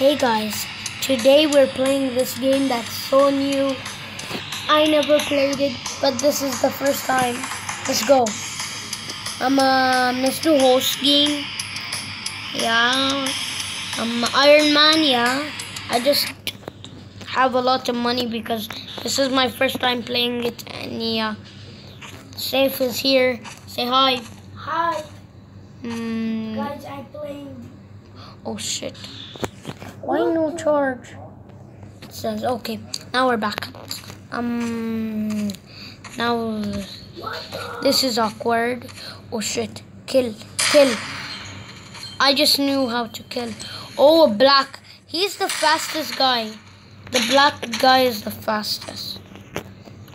Hey guys, today we're playing this game that's so new. I never played it, but this is the first time. Let's go. I'm a Mr. Host game. Yeah. I'm Iron Man, yeah. I just have a lot of money because this is my first time playing it and yeah. Safe is here. Say hi. Hi, Mm, guys, I playing. oh shit. Why no charge? It says okay. Now we're back. Um now this is awkward. Oh shit. Kill. Kill. I just knew how to kill. Oh black. He's the fastest guy. The black guy is the fastest.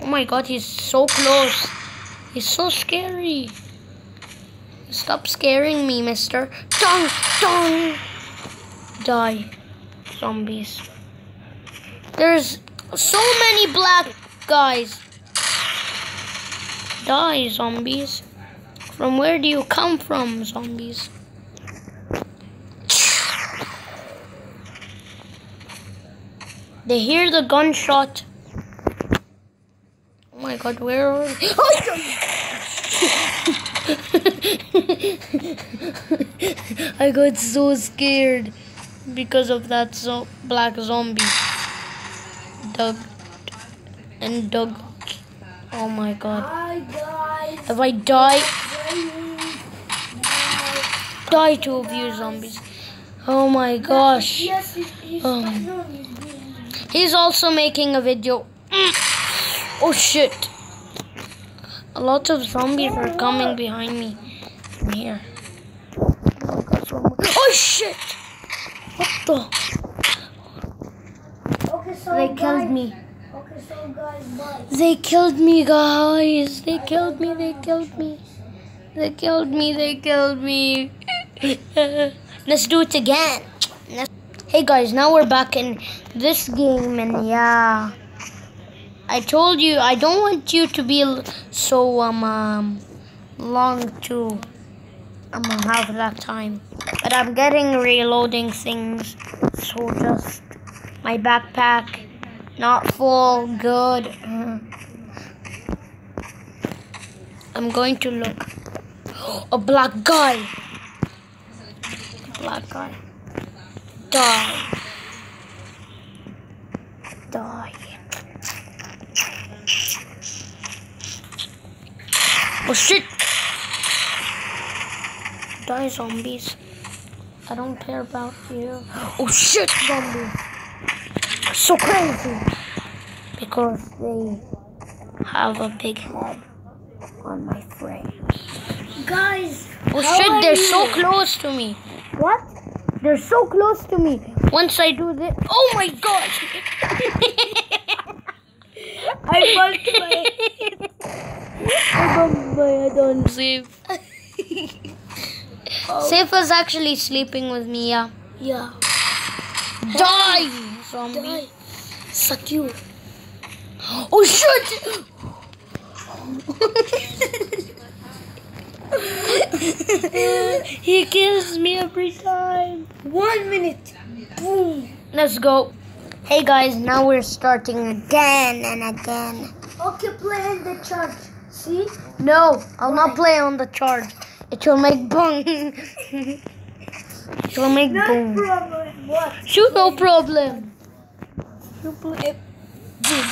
Oh my god, he's so close. He's so scary. Stop scaring me, mister. Dong, dong. Die, zombies. There's so many black guys. Die, zombies. From where do you come from, zombies? They hear the gunshot. Oh my god, where are they? Oh, I got so scared because of that zo- black zombie. Doug and Doug. Oh my god. If I die, die two of you zombies. Oh my gosh. Um. he's also making a video. Mm. Oh shit. A lot of zombies are coming behind me from here. Oh, God, so much- Oh, shit! What the? Okay, so They guys, killed me. Okay, so guys, bye. They killed me, guys. They killed me. They killed me. They killed me. They killed me. Let's do it again. Let's- Hey guys, now we're back in this game, and yeah, I told you I don't want you to be so um, um long to um have that time, but I'm getting reloading things, so just my backpack not full. Good. I'm going to look. A black guy. Black guy. Die. Die. Oh shit! Die zombies. I don't care about you. Oh shit, zombies. So crazy. Because they have a big head on my frame. Guys, Oh shit, they're you? so close to me. What? They're so close to me. Once I do this, oh my god! I bumped my I bumped my head on Safe. Oh. Safe was actually sleeping with me, yeah. Yeah. Die, zombie. Die. Suck you. Oh shit! he kills me every time. One minute. Boom. Let's go. Hey guys, now we're starting again and again. Okay, play in the church. See? No, I'll not play on the charge. It will make boom. it will make No boom. problem. What? Shoot, no problem. You play. Boom.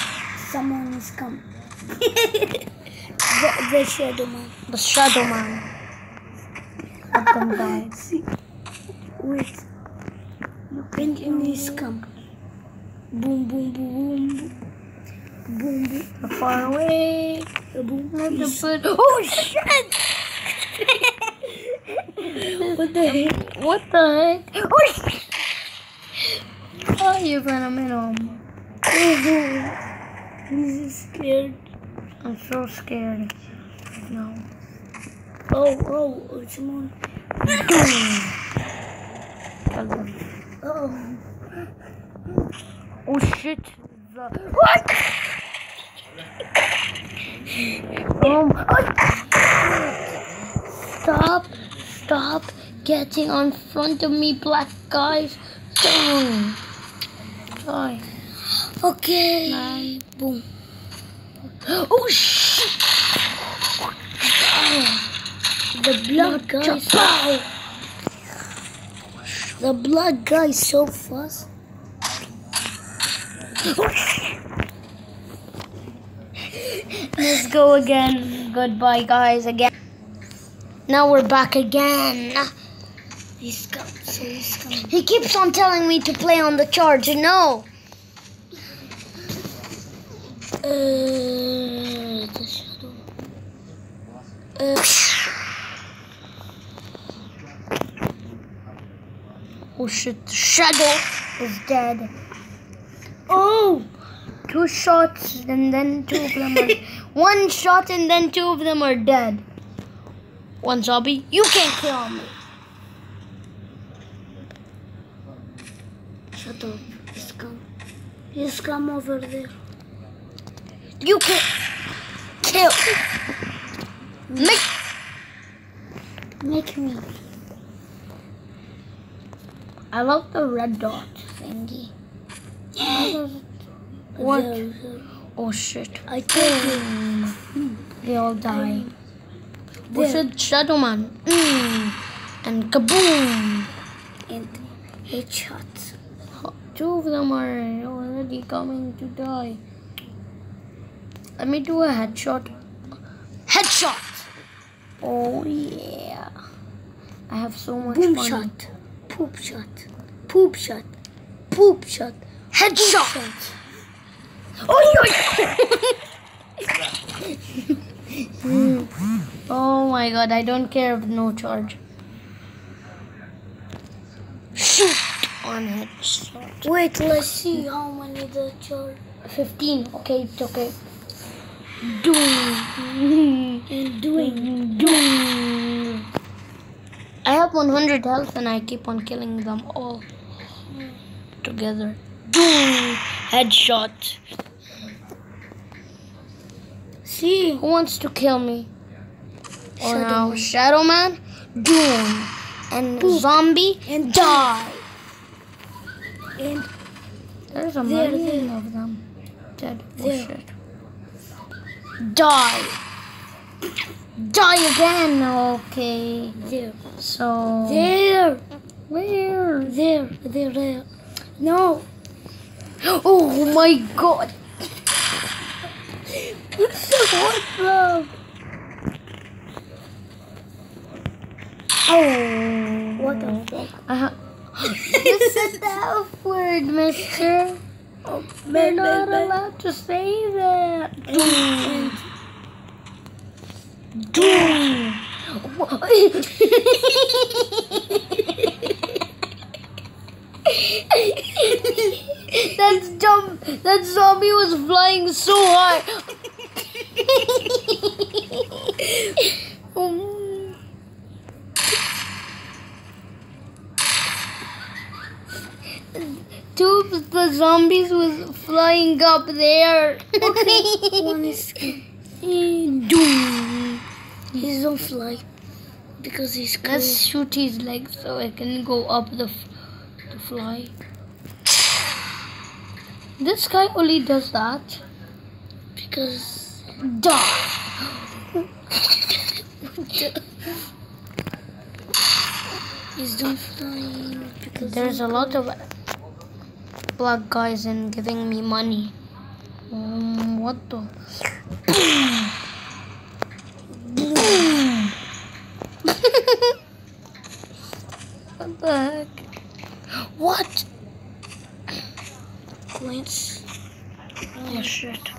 Someone is coming. the, the shadow man. The Shadow Man. Let them die. See? Wait. Look at him, he's come. Boom, boom, boom, boom. Boom, boom. Far away. Boom. Let them Oh shit! What the heck? What the heck? Oh shit! Oh, you're gonna meet him. He's scared. I'm so scared. No. Oh, oh, oh, someone. Oh. Oh shit! The... What? Um. Stop! Stop getting on front of me, black guys! Down. Die. Okay. Nine. Boom. Oh shit! The blood guy. Pow! The blood guy is so fast. Oh, Let's go again. Goodbye, guys. Again. Now we're back again. He's coming. So he's coming. He keeps on telling me to play on the charge. No. Uh, the shadow. Uh, Oh shit! The shadow is dead. Oh, two shots and then two of them are one shot and then two of them are dead. One zombie. You can't kill me. Shadow. He's come. He's come over there. You can't kill. Make Make me. I love the red dot thingy. What? Oh shit. I told you. They all die. Oh There. shit, Shadow Man. Mm. And kaboom! And headshot. Two of them are already coming to die. Let me do a headshot. Headshot! Oh yeah. I have so much Boom money. shot. Poop shot. Poop shot. Poop shot. Headshot! Shot. Oh, hmm. oh my god, I don't care if no charge. Shoot on headshot. Wait, let's see how many the charge. 15. Okay, it's okay. Doom. And doing. Doom. I have 100 health and I keep on killing them all together. Doom. Headshot. See? Who wants to kill me? Or Shadow now Man. Shadow Man, Doom, and Poop. Zombie, And die. And There's a There, million there. of them. Dead. Oh shit. Die. Die again. Okay. there. So. There. Where? There. There. There. No. Oh my god. It's what the? Oh. What the fuck? Uh, you said the F word, mister. Oh, You're not allowed to say that. Doom. that jump, that zombie was flying so high. Um, Two of the zombies was flying up there. one is Doom. he's on fly because he's cool. Let's shoot his legs so I can go up the, f- the fly. This guy only does that. because Die. he's done flying because There's a lot of black guys and giving me money. Um, what the? what the heck? What? Oh shit.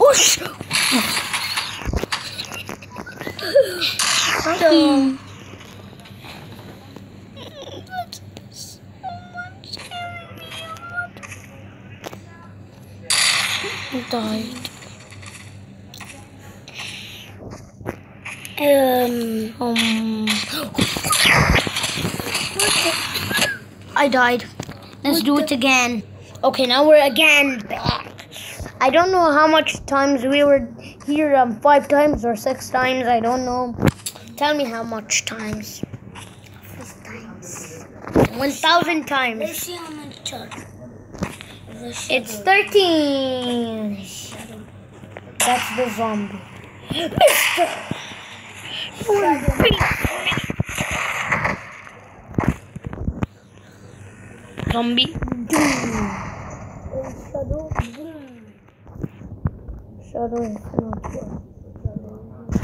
Oh shit! So, Died. Um, Um. I died. Let's do it again. Okay, now we're again back. I don't know how much times we were here. Um, five times or six times. I don't know. Tell me how much times. Times. 1,000 times. Let's see how. The shadow. It's 13. That's the zombie. Zombie. Shadow. Shadow is not here.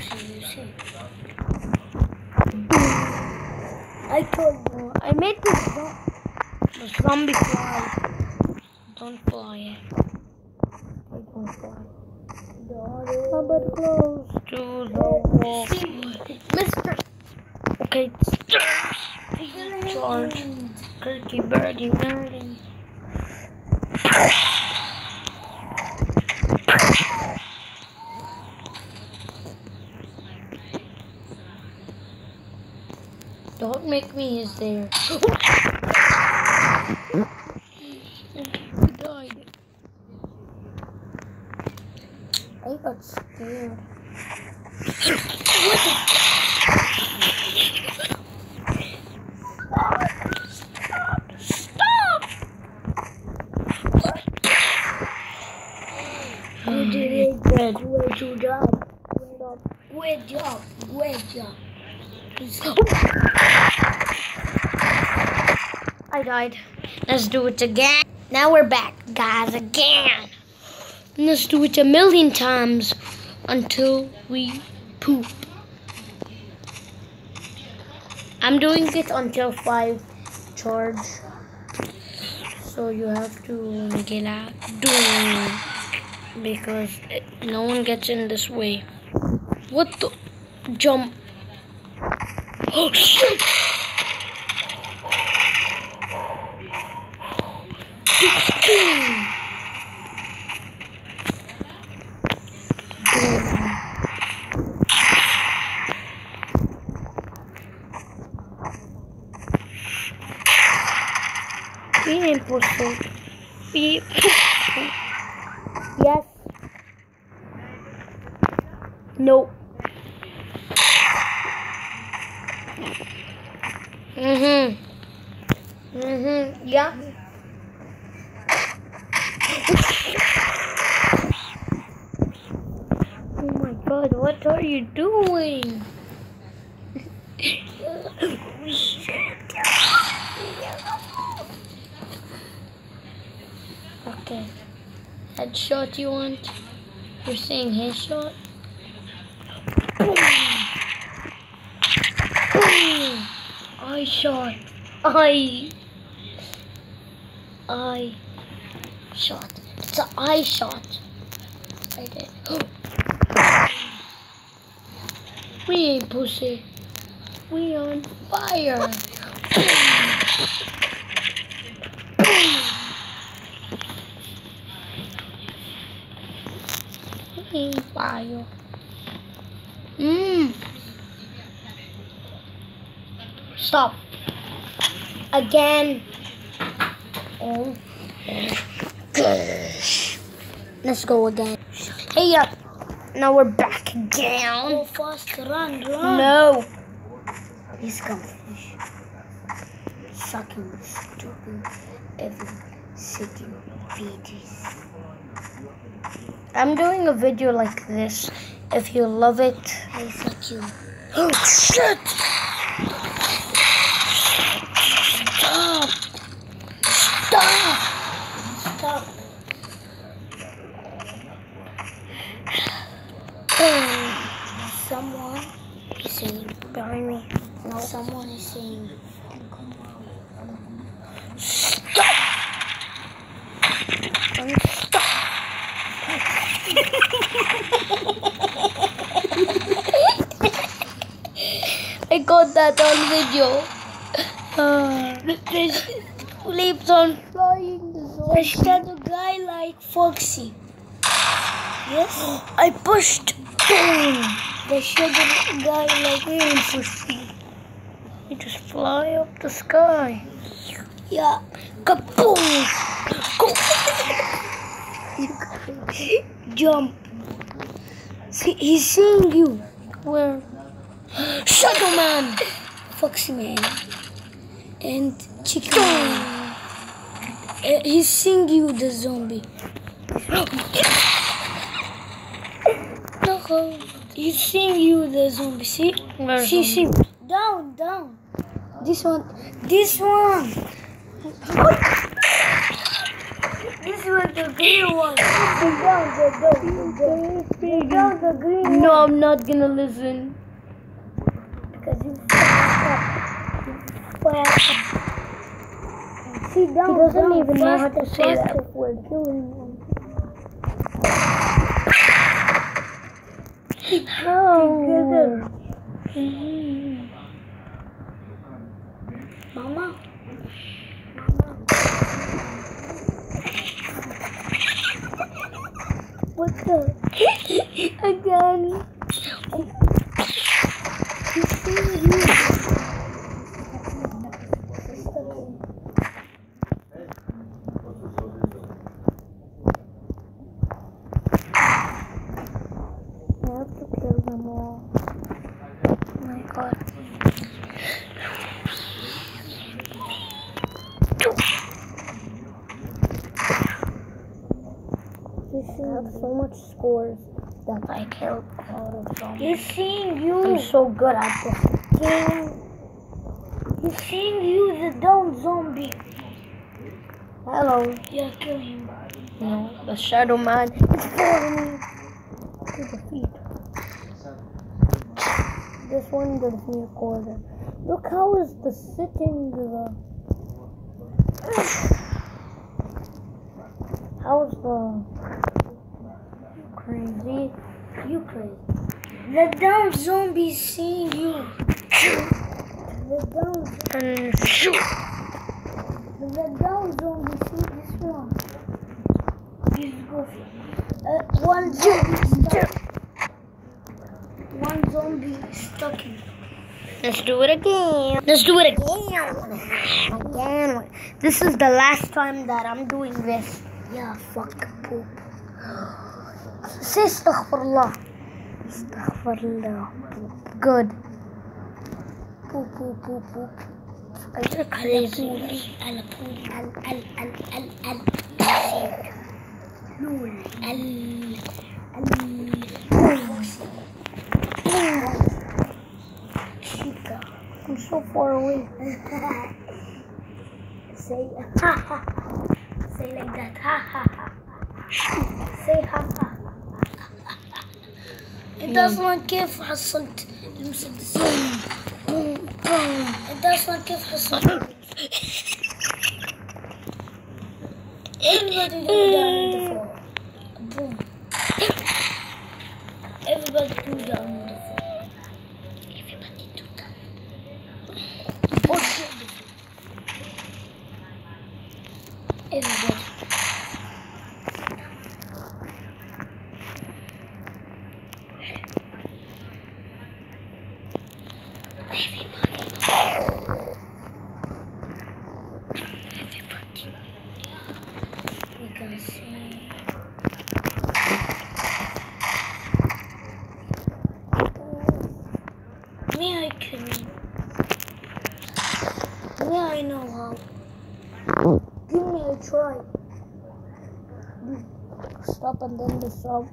See, see. I told you. I made this the zombie fly. Don't fly. I don't fly. How about close to the wall? Mister. Okay. Charge. Turkey birdie birdie. Don't make me his there. He died. I got scared. Stop! You did it. Dead. Good job. Good I died. Let's do it again. Now we're back, guys, again. Let's do it a million times until we poop. I'm doing it until 5 charge. So you have to get out doing because no one gets in this way. What the jump? Oh shit! Boom. Be impossible. Be Yes. No. Mhm. Mhm. Yeah. Oh my god, what are you doing? okay. Headshot you want? You're saying headshot? Boom! Boom! I shot. I. I shot. It's an eye shot. I did. We ain't pussy. We on fire. we fire. Mmm. Stop. Again. Oh. Let's go again. Hey up. Now we're back again. fast, run, run. No. He's fish. Sucking, stupid, every sitting. I'm doing a video like this. If you love it. I fuck you. Oh shit! Stop! Stop! Stop. Someone is saying, Behind me. no, someone is saying, Stop! Don't stop! I got that on video. Uh, leaps on flying the zombie. shadow guy like Foxy. Yes? I pushed. Boom! The shadow guy like Interesting. You just fly up the sky. Yeah. Kaboom! Jump. See, he's seeing you. Where? Shadow Man. Foxy Man, and Chicken Man. Uh, he's seeing you, the zombie. No. He's seeing you, the zombie. See? Where's See, zombie? see. Down, down. This one. This one. this one, the green one. The down, the down, the The down, the green No. I'm not gonna listen. Because you fucked up. You fucked up. See, down, He doesn't down, even know how to say that word. Killing one. How? Mama. What the? Again. I have to kill them all. Oh my god. You have so much scores that I killed all of them. You seeing you? I'm so good at this game. He's seeing you, the down zombie. Hello. Yeah, kill him. No, the Shadow Man is following me to defeat. This one gives me a quarter. Look how is the sitting the how's the crazy? You crazy. The down zombie seeing you. The down, And shoot. the down zombie see this one. He's go. Uh, one zombie stuck. One zombie stuck in. Let's do it again. Let's do it again. Again. This is the last time that I'm doing this. Yeah, fuck poop. Say astaghfirullah. Astaghfirullah. Good. Poop, poop, poop, poop. Are you crazy? على طول ال ال ال ال ال نسيت. لول ال ال شيكا I'm so far away. say ha ha say like that ha ha ha say ha ha انت أصلا كيف حصلت المسدسين انت أصلا كيف حصلت؟ Me, I can. Me, I know how. Give me a try. Stop and then the sub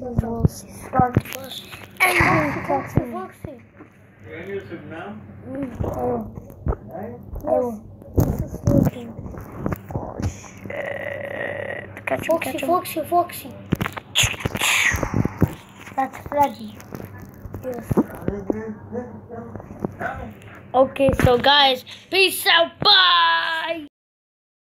will start first. And then Foxy, mm, Foxy. Can you sit now? I will. I will. This is working. Oh shit. Catch him, Foxy, catch him. Foxy, Foxy. That's Freddy. Yes. Okay, so guys, peace out. Bye.